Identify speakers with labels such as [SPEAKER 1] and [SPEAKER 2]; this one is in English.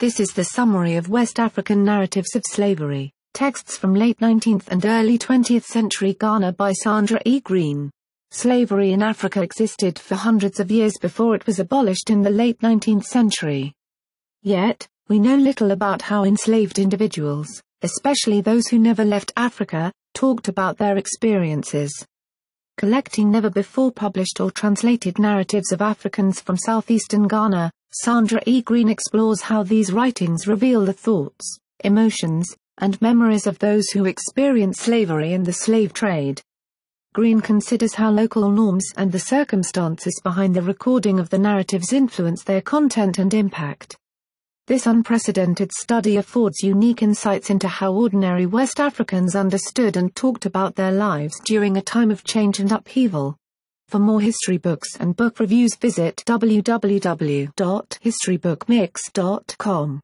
[SPEAKER 1] This is the summary of West African narratives of slavery, texts from late 19th and early 20th century Ghana by Sandra E. Greene. Slavery in Africa existed for hundreds of years before it was abolished in the late 19th century. Yet, we know little about how enslaved individuals, especially those who never left Africa, talked about their experiences. Collecting never before published or translated narratives of Africans from southeastern Ghana, Sandra E. Greene explores how these writings reveal the thoughts, emotions, and memories of those who experienced slavery and the slave trade. Greene considers how local norms and the circumstances behind the recording of the narratives influence their content and impact. This unprecedented study affords unique insights into how ordinary West Africans understood and talked about their lives during a time of change and upheaval. For more history books and book reviews visit www.historybookmix.com.